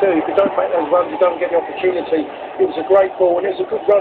too. If you don't make those runs, you don't get the opportunity. It was a great ball and it was a good run.